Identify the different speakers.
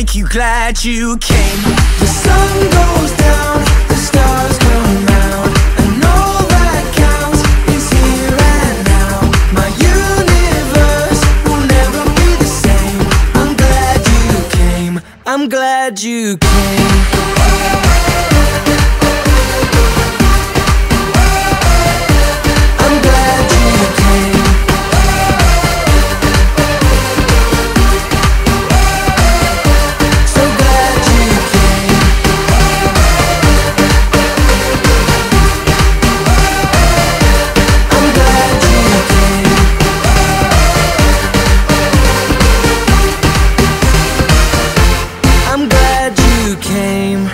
Speaker 1: make you glad you came.
Speaker 2: The sun goes down, the stars come out And all that counts is here and now. My universe will never be the same. I'm glad you came, I'm glad you came